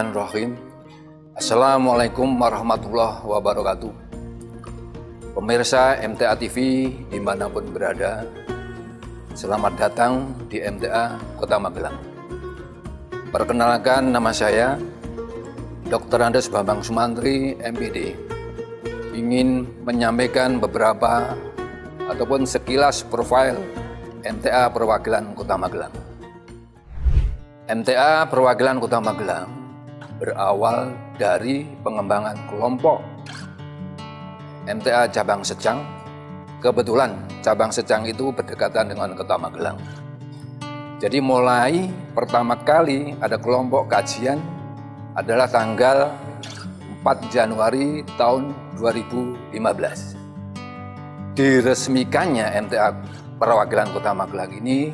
Bismillahirrahmanirrahim. Assalamualaikum warahmatullahi wabarakatuh. Pemirsa MTA TV di mana pun berada, selamat datang di MTA Kota Magelang. Perkenalkan nama saya, Dr. Andes Bambang Sumantri, MPD. Ingin menyampaikan beberapa ataupun sekilas profil MTA Perwakilan Kota Magelang. MTA Perwakilan Kota Magelang berawal dari pengembangan kelompok MTA Cabang Secang. Kebetulan Cabang Secang itu berdekatan dengan Kota Magelang. Jadi mulai pertama kali ada kelompok kajian adalah tanggal 4 Januari tahun 2015. Diresmikannya MTA Perwakilan Kota Magelang ini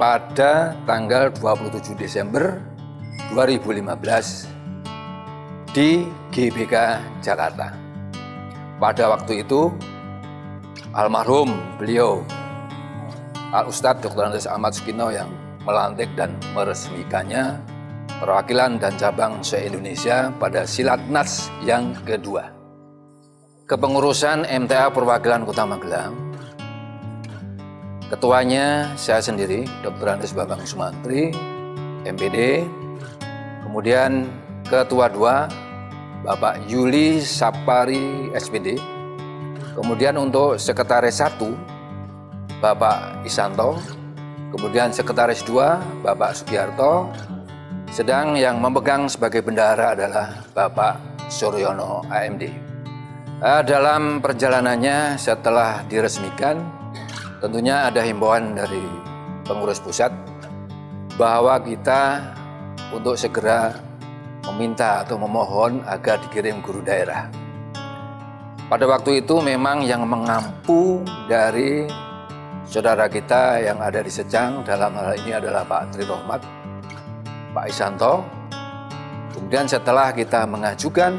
pada tanggal 27 Desember 2015 di GBK Jakarta. Pada waktu itu almarhum beliau Al Ustadz Dr. Andes Ahmad Sukino yang melantik dan meresmikannya perwakilan dan cabang se-Indonesia pada Silatnas yang kedua. Kepengurusan MTA Perwakilan Kota Magelang Ketuanya saya sendiri, Dr. Andes Bambang Sumantri, MPD. Kemudian Ketua dua, Bapak Yuli Sapari, SPD. Kemudian untuk Sekretaris satu, Bapak Isanto. Kemudian Sekretaris dua, Bapak Sugiarto. Sedang yang memegang sebagai bendahara adalah Bapak Suryono AMD. Eh, dalam perjalanannya setelah diresmikan, Tentunya ada himbauan dari pengurus pusat bahwa kita untuk segera meminta atau memohon agar dikirim guru daerah. Pada waktu itu memang yang mengampu dari saudara kita yang ada di Secang dalam hal ini adalah Pak Tri Rohmat, Pak Isanto. Kemudian setelah kita mengajukan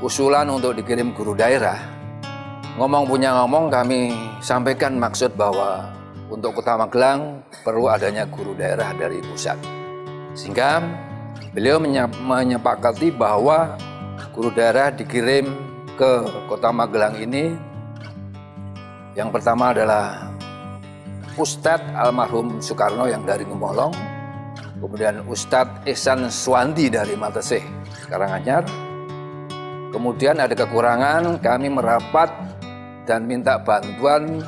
usulan untuk dikirim guru daerah, Ngomong punya ngomong kami sampaikan maksud bahwa untuk Kota Magelang perlu adanya guru daerah dari pusat. Sehingga beliau menyepakati bahwa guru daerah dikirim ke Kota Magelang ini yang pertama adalah Ustadz almarhum Soekarno yang dari Ngemolong, kemudian Ustadz Ihsan Swandi dari Mateseh, Karanganyar. Kemudian ada kekurangan, kami merapat dan minta bantuan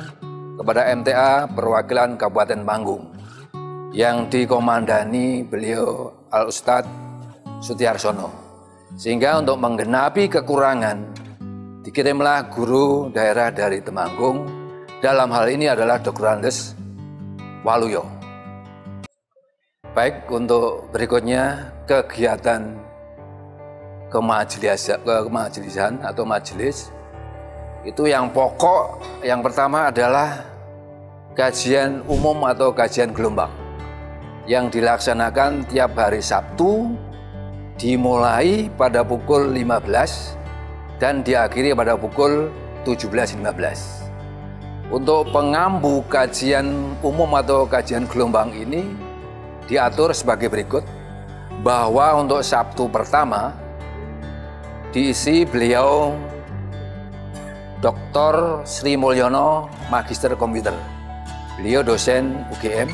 kepada MTA perwakilan Kabupaten Manggung yang dikomandani beliau Al Ustadz Sutiarsono. Sehingga untuk menggenapi kekurangan dikirimlah guru daerah dari Temanggung dalam hal ini adalah Dr. Andes Waluyo. Baik untuk berikutnya kegiatan kemajelisan atau majelis itu yang pokok yang pertama adalah kajian umum atau kajian gelombang yang dilaksanakan tiap hari Sabtu dimulai pada pukul 15 dan diakhiri pada pukul 17.15. Untuk pengambu kajian umum atau kajian gelombang ini diatur sebagai berikut bahwa untuk Sabtu pertama diisi beliau Dr. Sri Mulyono, Magister Komputer. Beliau dosen UGM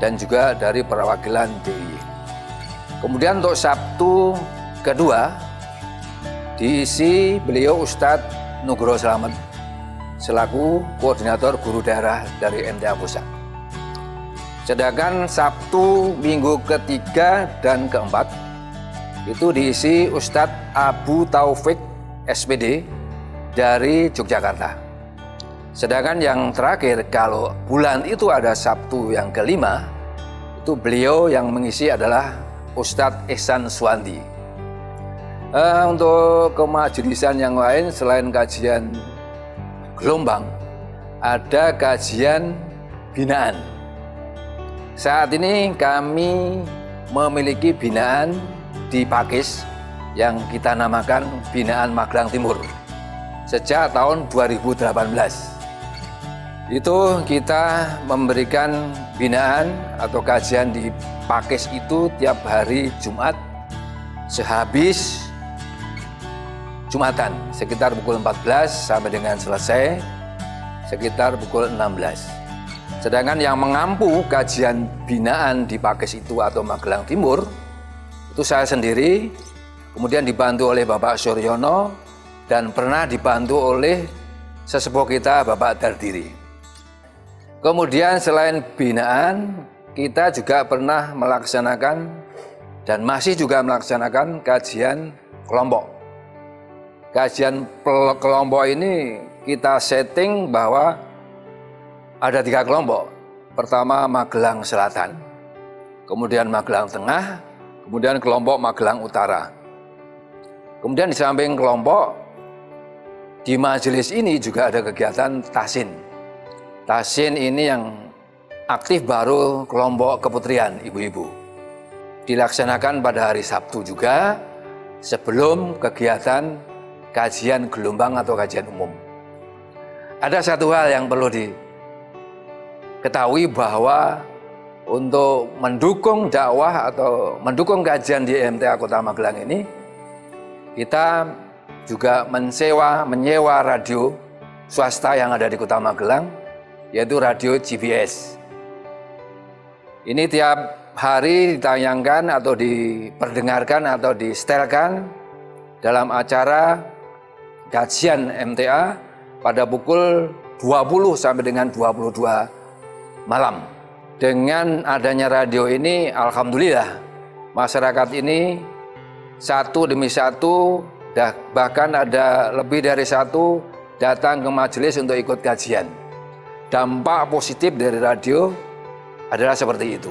dan juga dari perwakilan DIY. Kemudian untuk Sabtu kedua diisi beliau Ustadz Nugroho Selamat selaku koordinator guru daerah dari MTA Pusat. Sedangkan Sabtu minggu ketiga dan keempat itu diisi Ustadz Abu Taufik SPD dari Yogyakarta. Sedangkan yang terakhir kalau bulan itu ada Sabtu yang kelima, itu beliau yang mengisi adalah Ustadz Ihsan Swandi. Uh, untuk kemajelisan yang lain selain kajian gelombang, ada kajian binaan. Saat ini kami memiliki binaan di Pakis yang kita namakan Binaan Magelang Timur sejak tahun 2018. Itu kita memberikan binaan atau kajian di Pakis itu tiap hari Jumat sehabis Jumatan sekitar pukul 14 sampai dengan selesai sekitar pukul 16. Sedangkan yang mengampu kajian binaan di Pakis itu atau Magelang Timur itu saya sendiri, kemudian dibantu oleh Bapak Suryono dan pernah dibantu oleh sesepuh kita Bapak Dardiri. Kemudian selain binaan, kita juga pernah melaksanakan dan masih juga melaksanakan kajian kelompok kajian kelompok ini kita setting bahwa ada tiga kelompok. Pertama Magelang Selatan, kemudian Magelang Tengah, kemudian kelompok Magelang Utara. Kemudian di samping kelompok, di majelis ini juga ada kegiatan tasin. Tasin ini yang aktif baru kelompok keputrian ibu-ibu. Dilaksanakan pada hari Sabtu juga sebelum kegiatan kajian gelombang atau kajian umum. Ada satu hal yang perlu diketahui bahwa untuk mendukung dakwah atau mendukung kajian di MTA Kota Magelang ini, kita juga mensewa, menyewa radio swasta yang ada di Kota Magelang, yaitu radio GBS. Ini tiap hari ditayangkan atau diperdengarkan atau distelkan dalam acara kajian MTA pada pukul 20 sampai dengan 22 malam. Dengan adanya radio ini, Alhamdulillah, masyarakat ini satu demi satu, bahkan ada lebih dari satu datang ke majelis untuk ikut kajian. Dampak positif dari radio adalah seperti itu.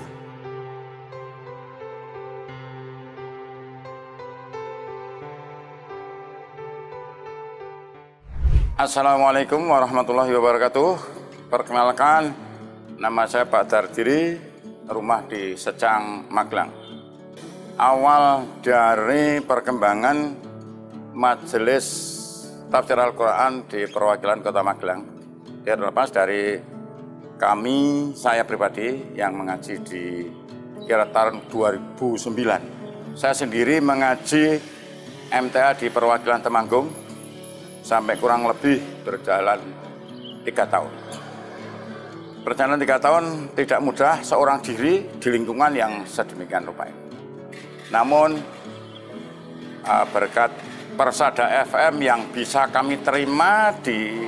Assalamualaikum warahmatullahi wabarakatuh. Perkenalkan, nama saya Pak Dardiri, rumah di Secang, Magelang. Awal dari perkembangan Majelis Tafsir Al-Quran di perwakilan Kota Magelang. Terlepas dari kami, saya pribadi yang mengaji di kira tahun 2009. Saya sendiri mengaji MTA di perwakilan Temanggung sampai kurang lebih berjalan tiga tahun. Perjalanan tiga tahun tidak mudah seorang diri di lingkungan yang sedemikian rupa ini. Namun uh, berkat Persada FM yang bisa kami terima di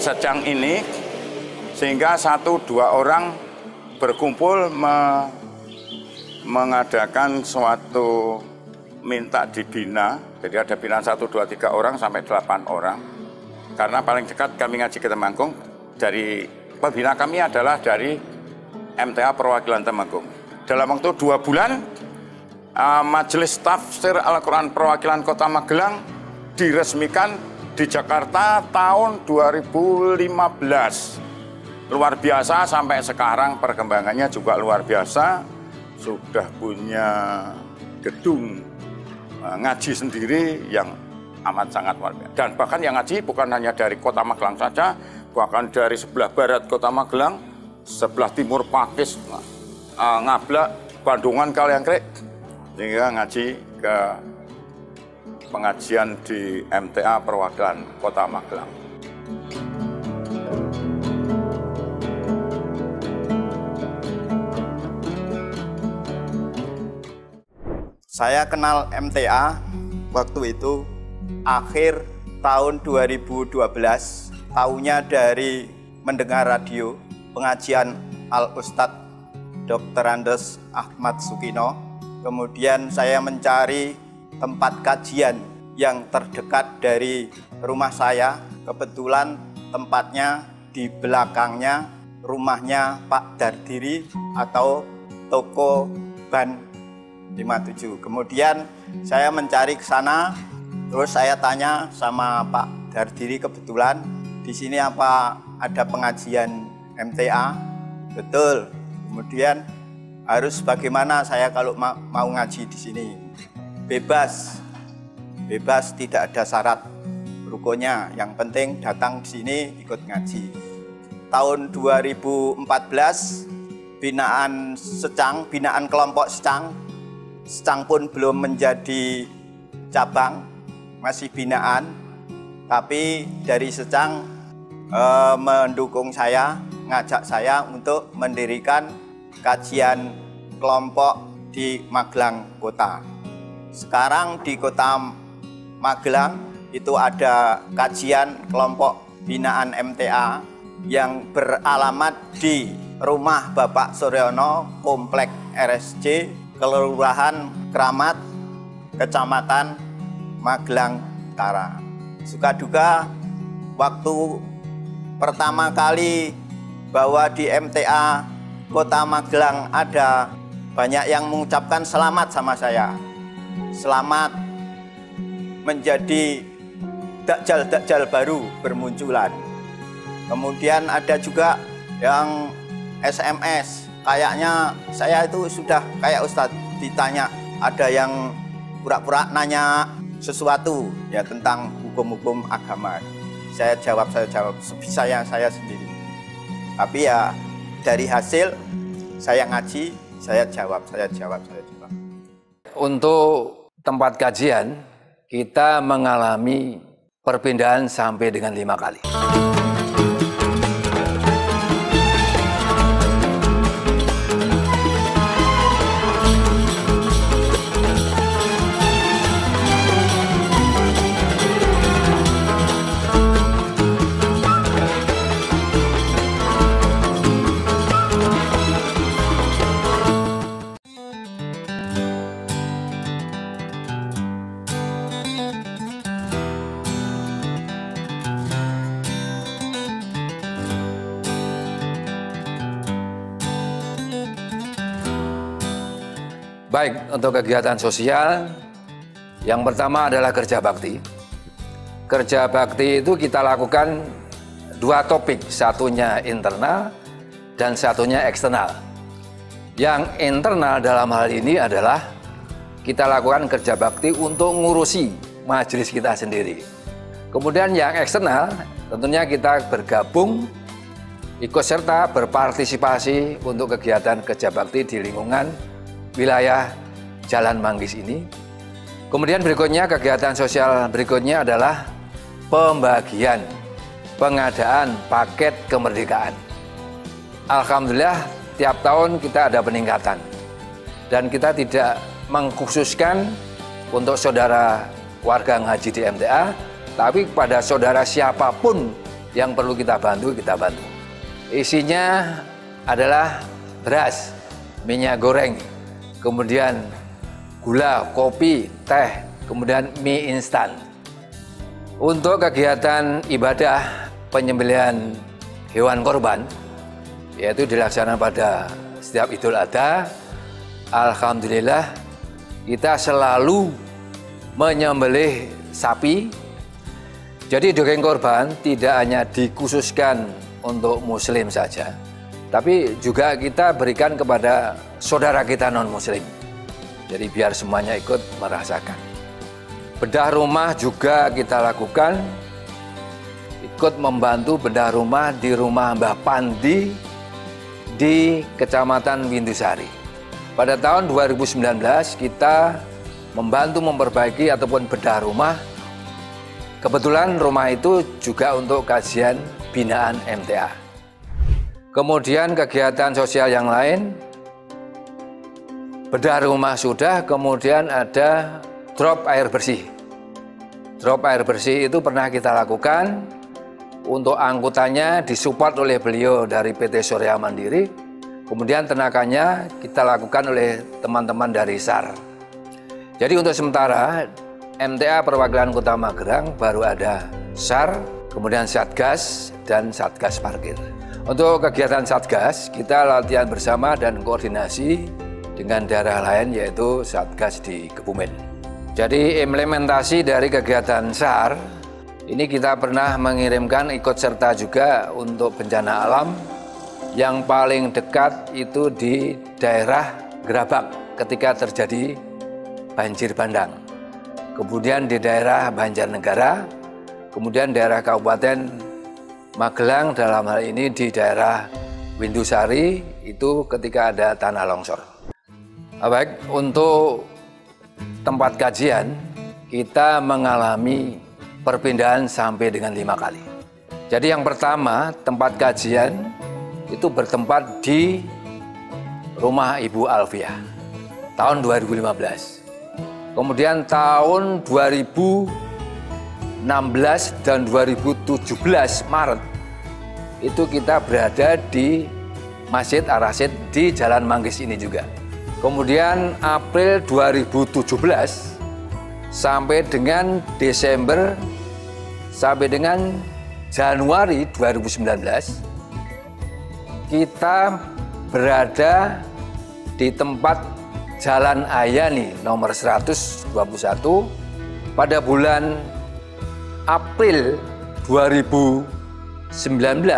sejang ini, sehingga satu dua orang berkumpul me mengadakan suatu minta dibina, jadi ada binaan satu dua tiga orang sampai delapan orang. Karena paling dekat kami ngaji ke Temanggung, dari pembina kami adalah dari MTA Perwakilan Temanggung. Dalam waktu dua bulan, uh, Majelis Tafsir Al-Quran Perwakilan Kota Magelang diresmikan di Jakarta tahun 2015. Luar biasa sampai sekarang perkembangannya juga luar biasa. Sudah punya gedung Eh, ngaji sendiri yang amat sangat luar biasa. Dan bahkan yang ngaji bukan hanya dari kota Magelang saja, bahkan dari sebelah barat kota Magelang, sebelah timur Pakis, uh, Ngablak, Bandungan, Kaliangkrik, sehingga ngaji ke pengajian di MTA perwakilan kota Magelang. Saya kenal MTA waktu itu akhir tahun 2012, tahunya dari mendengar radio pengajian Al Ustadz Dr. Andes Ahmad Sukino. Kemudian saya mencari tempat kajian yang terdekat dari rumah saya. Kebetulan tempatnya di belakangnya rumahnya Pak Dardiri atau toko ban 57. Kemudian saya mencari ke sana, terus saya tanya sama Pak Dardiri kebetulan di sini apa ada pengajian MTA? Betul. Kemudian harus bagaimana saya kalau ma mau ngaji di sini? Bebas. Bebas tidak ada syarat rukonya. Yang penting datang di sini ikut ngaji. Tahun 2014 binaan secang, binaan kelompok secang Secang pun belum menjadi cabang, masih binaan. Tapi dari Secang eh, mendukung saya, ngajak saya untuk mendirikan kajian kelompok di Magelang Kota. Sekarang di Kota Magelang itu ada kajian kelompok binaan MTA yang beralamat di rumah Bapak Suryono, Komplek RSC, Kelurahan Keramat, Kecamatan Magelang Utara. Suka duka waktu pertama kali bahwa di MTA Kota Magelang ada banyak yang mengucapkan selamat sama saya. Selamat menjadi dakjal-dakjal baru bermunculan. Kemudian ada juga yang SMS. Kayaknya saya itu sudah kayak Ustadz ditanya ada yang pura-pura nanya sesuatu ya tentang hukum-hukum agama. Saya jawab, saya jawab sebisa yang saya sendiri. Tapi ya dari hasil saya ngaji, saya jawab, saya jawab, saya jawab. Untuk tempat kajian, kita mengalami perpindahan sampai dengan lima kali. Baik, untuk kegiatan sosial, yang pertama adalah kerja bakti. Kerja bakti itu kita lakukan dua topik, satunya internal dan satunya eksternal. Yang internal dalam hal ini adalah kita lakukan kerja bakti untuk ngurusi majelis kita sendiri. Kemudian yang eksternal, tentunya kita bergabung, ikut serta berpartisipasi untuk kegiatan kerja bakti di lingkungan wilayah Jalan Manggis ini. Kemudian berikutnya kegiatan sosial berikutnya adalah pembagian pengadaan paket kemerdekaan. Alhamdulillah tiap tahun kita ada peningkatan dan kita tidak mengkhususkan untuk saudara warga ngaji di MTA, tapi pada saudara siapa pun yang perlu kita bantu, kita bantu. Isinya adalah beras, minyak goreng, kemudian gula, kopi, teh, kemudian mie instan. Untuk kegiatan ibadah penyembelihan hewan korban, yaitu dilaksanakan pada setiap Idul Adha, Alhamdulillah kita selalu menyembelih sapi. Jadi daging korban tidak hanya dikhususkan untuk muslim saja, tapi juga kita berikan kepada saudara kita non-muslim. Jadi biar semuanya ikut merasakan. Bedah rumah juga kita lakukan, ikut membantu bedah rumah di rumah Mbah Pandi di Kecamatan Windusari. Pada tahun 2019 kita membantu memperbaiki ataupun bedah rumah. Kebetulan rumah itu juga untuk kajian binaan MTA. Kemudian kegiatan sosial yang lain, bedah rumah sudah, kemudian ada drop air bersih. Drop air bersih itu pernah kita lakukan, untuk angkutannya disupport oleh beliau dari PT Surya Mandiri, kemudian tenaganya kita lakukan oleh teman-teman dari SAR. Jadi untuk sementara, MTA Perwakilan Kota Magelang baru ada SAR, kemudian Satgas, dan Satgas Parkir. Untuk kegiatan Satgas, kita latihan bersama dan koordinasi dengan daerah lain yaitu Satgas di Kebumen. Jadi implementasi dari kegiatan SAR, ini kita pernah mengirimkan ikut serta juga untuk bencana alam yang paling dekat itu di daerah Gerabak ketika terjadi banjir bandang. Kemudian di daerah Banjarnegara, kemudian daerah Kabupaten Magelang dalam hal ini di daerah Windusari itu ketika ada tanah longsor. Nah, baik, untuk tempat kajian kita mengalami perpindahan sampai dengan lima kali. Jadi yang pertama tempat kajian itu bertempat di rumah Ibu Alfia tahun 2015. Kemudian tahun 2016 dan 2017 Maret itu kita berada di Masjid Ar-Rasyid di Jalan Manggis ini juga. Kemudian April 2017 sampai dengan Desember sampai dengan Januari 2019 kita berada di tempat Jalan Ayani nomor 121 pada bulan April 2019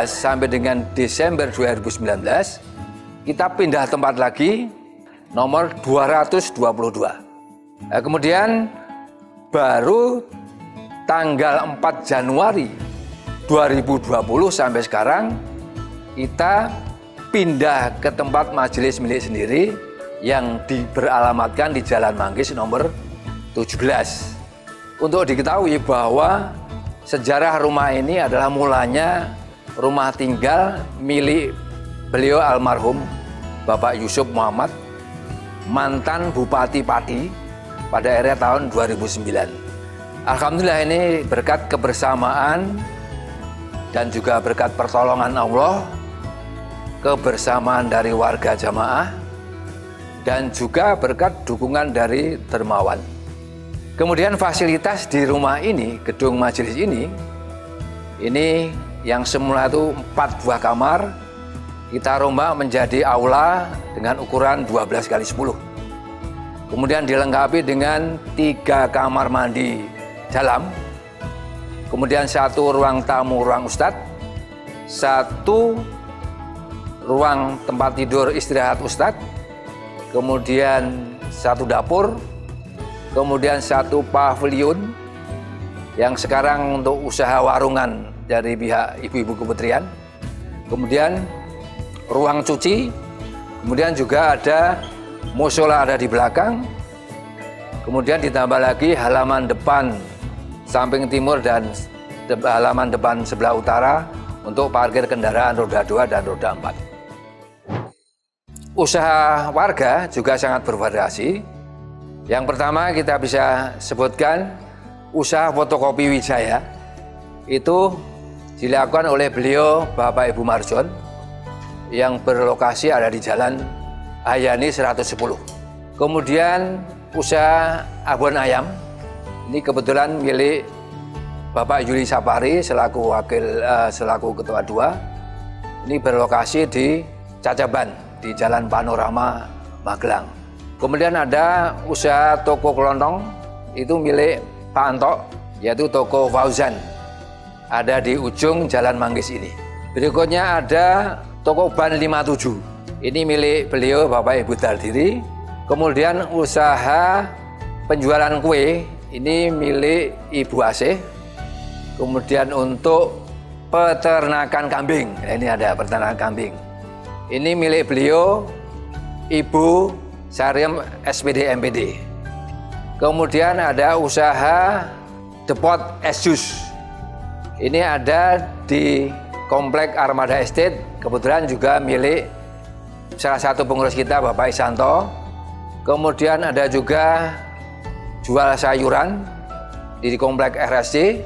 sampai dengan Desember 2019 kita pindah tempat lagi nomor 222. Nah, kemudian baru tanggal 4 Januari 2020 sampai sekarang kita pindah ke tempat majelis milik sendiri yang diberalamatkan di Jalan Manggis nomor 17. Untuk diketahui bahwa sejarah rumah ini adalah mulanya rumah tinggal milik beliau almarhum Bapak Yusuf Muhammad mantan Bupati Pati pada era tahun 2009. Alhamdulillah ini berkat kebersamaan dan juga berkat pertolongan Allah, kebersamaan dari warga jamaah, dan juga berkat dukungan dari dermawan. Kemudian fasilitas di rumah ini, gedung majelis ini, ini yang semula itu empat buah kamar, kita rombak menjadi aula dengan ukuran 12 kali 10 Kemudian dilengkapi dengan tiga kamar mandi dalam, kemudian satu ruang tamu ruang ustadz, satu ruang tempat tidur istirahat ustadz, kemudian satu dapur, kemudian satu pavilion yang sekarang untuk usaha warungan dari pihak ibu-ibu kementerian, kemudian ruang cuci, kemudian juga ada musola ada di belakang, kemudian ditambah lagi halaman depan samping timur dan halaman depan sebelah utara untuk parkir kendaraan roda 2 dan roda 4. Usaha warga juga sangat bervariasi. Yang pertama kita bisa sebutkan usaha fotokopi Wijaya itu dilakukan oleh beliau Bapak Ibu Marjon yang berlokasi ada di Jalan Ayani 110. Kemudian usaha abon ayam ini kebetulan milik Bapak Yuli Sapari selaku wakil uh, selaku ketua dua. Ini berlokasi di Cacaban di Jalan Panorama Magelang. Kemudian ada usaha toko kelontong itu milik Pak Anto yaitu toko Fauzan ada di ujung Jalan Manggis ini. Berikutnya ada toko Ban 57 ini milik beliau Bapak Ibu Dardiri. Kemudian usaha penjualan kue ini milik Ibu Asih. Kemudian untuk peternakan kambing, nah, ini ada peternakan kambing. Ini milik beliau Ibu Sariem SPD MPD. Kemudian ada usaha Depot Esjus. Ini ada di Komplek Armada Estate, kebetulan juga milik salah satu pengurus kita Bapak Isanto. Kemudian ada juga jual sayuran di komplek RSC.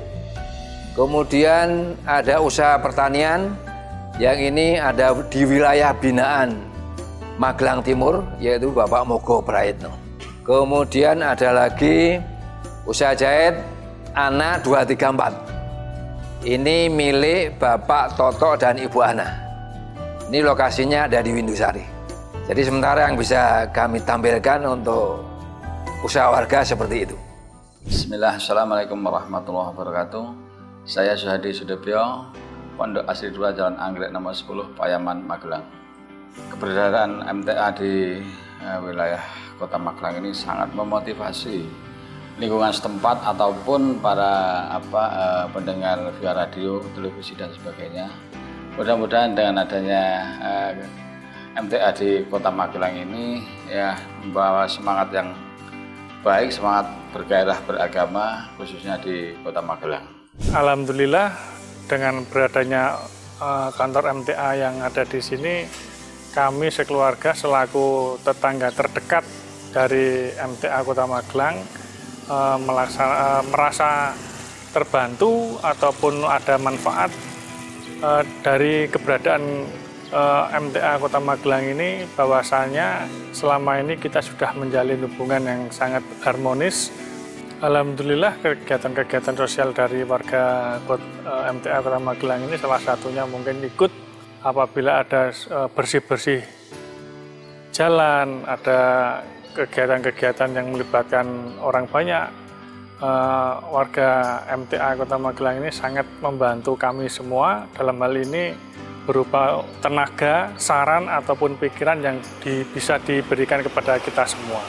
Kemudian ada usaha pertanian yang ini ada di wilayah binaan Magelang Timur yaitu Bapak Mogo Praitno. Kemudian ada lagi usaha jahit Ana 234. Ini milik Bapak Toto dan Ibu Ana. Ini lokasinya ada di Windusari. Jadi sementara yang bisa kami tampilkan untuk usaha warga seperti itu. Bismillah, Assalamualaikum warahmatullahi wabarakatuh. Saya Suhadi Sudebyo, Pondok Asri 2 Jalan Anggrek nomor 10, Payaman, Magelang. Keberadaan MTA di eh, wilayah Kota Magelang ini sangat memotivasi lingkungan setempat ataupun para apa eh, pendengar via radio, televisi dan sebagainya mudah-mudahan dengan adanya eh, MTA di Kota Magelang ini ya membawa semangat yang baik, semangat bergairah beragama khususnya di Kota Magelang. Alhamdulillah dengan beradanya uh, kantor MTA yang ada di sini, kami sekeluarga selaku tetangga terdekat dari MTA Kota Magelang melaksana, uh, merasa terbantu ataupun ada manfaat uh, dari keberadaan MTA Kota Magelang ini bahwasanya selama ini kita sudah menjalin hubungan yang sangat harmonis. Alhamdulillah kegiatan-kegiatan sosial dari warga MTA Kota Magelang ini salah satunya mungkin ikut apabila ada bersih-bersih jalan, ada kegiatan-kegiatan yang melibatkan orang banyak, uh, warga MTA Kota Magelang ini sangat membantu kami semua dalam hal ini berupa tenaga, saran ataupun pikiran yang di, bisa diberikan kepada kita semua.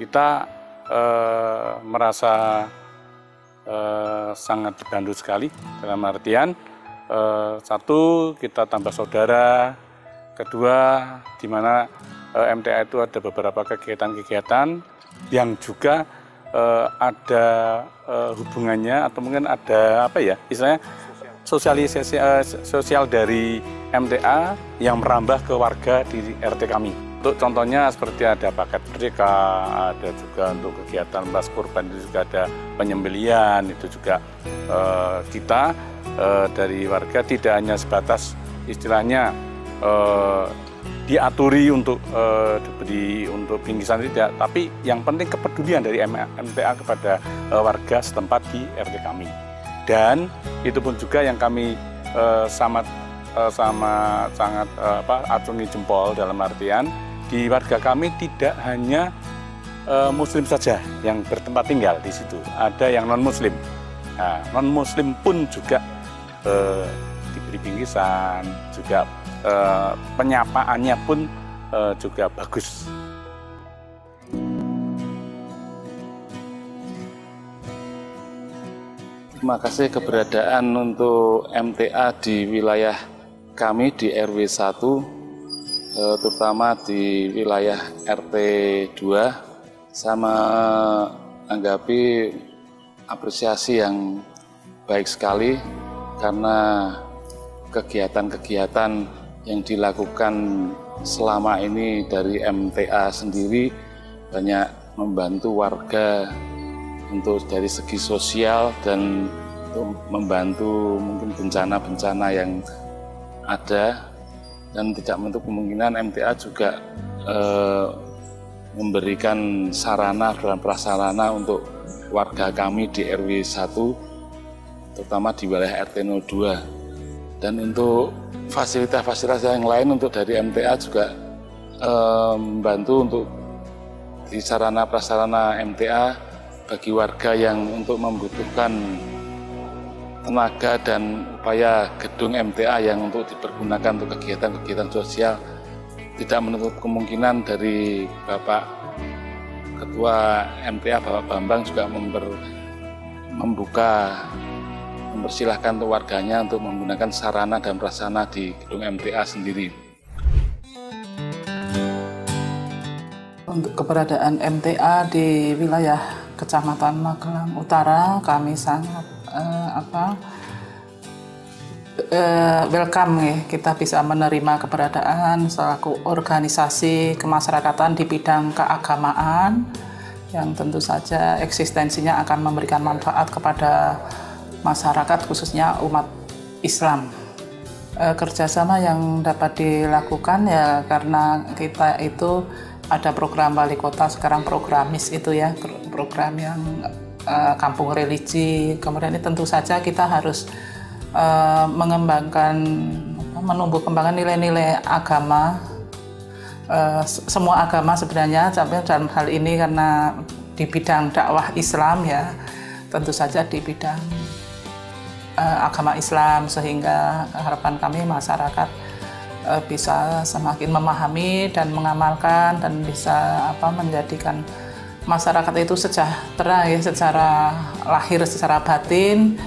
Kita uh, merasa uh, sangat dibantu sekali dalam artian uh, satu kita tambah saudara, Kedua, di mana e, eh, MTA itu ada beberapa kegiatan-kegiatan yang juga e, ada e, hubungannya atau mungkin ada apa ya, istilahnya sosialisasi e, sosial dari MTA yang merambah ke warga di RT kami. Untuk contohnya seperti ada paket merdeka, ada juga untuk kegiatan pas kurban itu juga ada penyembelian, itu juga e, kita e, dari warga tidak hanya sebatas istilahnya uh, diaturi untuk uh, diberi untuk bingkisan tidak, tapi yang penting kepedulian dari MTA kepada warga setempat di RT kami. Dan itu pun juga yang kami uh, sama sama sangat uh, apa acungi jempol dalam artian di warga kami tidak hanya uh, muslim saja yang bertempat tinggal di situ, ada yang non muslim. Nah, non muslim pun juga uh, diberi bingkisan, juga eh, penyapaannya pun eh, juga bagus. Terima kasih keberadaan untuk MTA di wilayah kami di RW 1, eh, terutama di wilayah RT 2, sama anggapi apresiasi yang baik sekali karena kegiatan-kegiatan yang dilakukan selama ini dari MTA sendiri banyak membantu warga untuk dari segi sosial dan untuk membantu mungkin bencana-bencana yang ada dan tidak menutup kemungkinan MTA juga eh, memberikan sarana dan prasarana untuk warga kami di RW 1 terutama di wilayah RT 02 dan untuk fasilitas-fasilitas yang lain untuk dari MTA juga eh, membantu untuk di sarana prasarana MTA bagi warga yang untuk membutuhkan tenaga dan upaya gedung MTA yang untuk dipergunakan untuk kegiatan-kegiatan sosial tidak menutup kemungkinan dari Bapak Ketua MTA Bapak Bambang juga member, membuka mempersilahkan untuk warganya untuk menggunakan sarana dan prasarana di gedung MTA sendiri. Untuk keberadaan MTA di wilayah Kecamatan Magelang Utara, kami sangat eh, apa eh, welcome ya kita bisa menerima keberadaan selaku organisasi kemasyarakatan di bidang keagamaan yang tentu saja eksistensinya akan memberikan manfaat kepada masyarakat khususnya umat Islam. E, kerjasama yang dapat dilakukan ya karena kita itu ada program wali kota sekarang programis itu ya program yang e, kampung religi. Kemudian ini tentu saja kita harus e, mengembangkan menumbuh kembangkan nilai-nilai agama. E, semua agama sebenarnya tapi dalam hal ini karena di bidang dakwah Islam ya tentu saja di bidang uh, agama Islam sehingga harapan kami masyarakat uh, bisa semakin memahami dan mengamalkan dan bisa apa menjadikan masyarakat itu sejahtera ya secara lahir secara batin.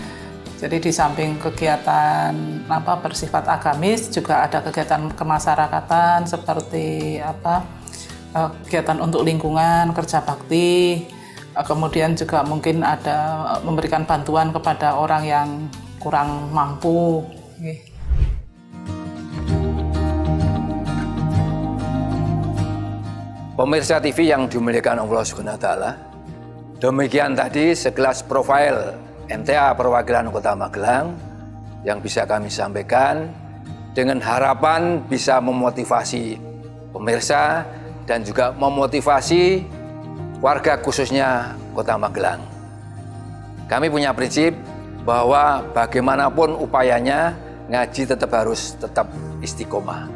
Jadi di samping kegiatan apa bersifat agamis juga ada kegiatan kemasyarakatan seperti apa eh, kegiatan untuk lingkungan, kerja bakti, eh, kemudian juga mungkin ada memberikan bantuan kepada orang yang kurang mampu. Pemirsa TV yang dimuliakan Allah Subhanahu taala. Demikian tadi sekelas profil MTA perwakilan Kota Magelang yang bisa kami sampaikan dengan harapan bisa memotivasi pemirsa dan juga memotivasi warga khususnya Kota Magelang. Kami punya prinsip bahwa bagaimanapun upayanya ngaji tetap harus tetap istiqomah.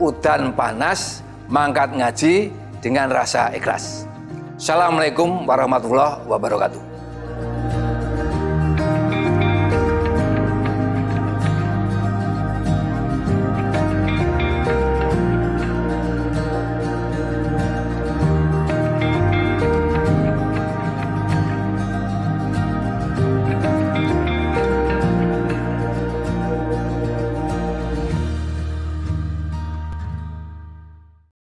Udan panas, mangkat ngaji dengan rasa ikhlas. Assalamualaikum warahmatullahi wabarakatuh.